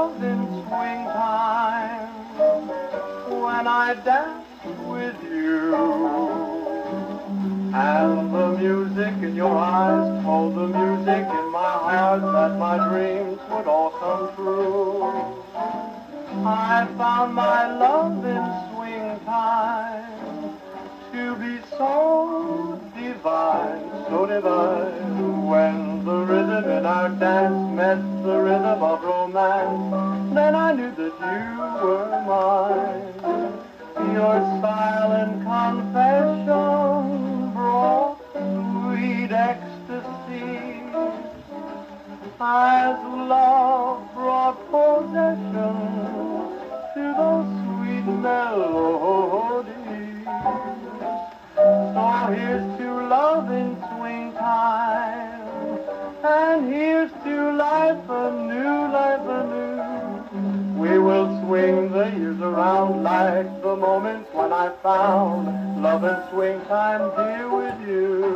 Love in swing time when I danced with you. And the music in your eyes told the music in my heart that my dreams would all come true. I found my love in swing time to be so divine, so divine. When the rhythm in our dance rhythm of romance, then I knew that you were mine. Your silent confession brought sweet ecstasy as love brought possession to those sweet melodies. So here's here's to life anew, life anew. We will swing the years around like the moments when I found love and swing time here with you.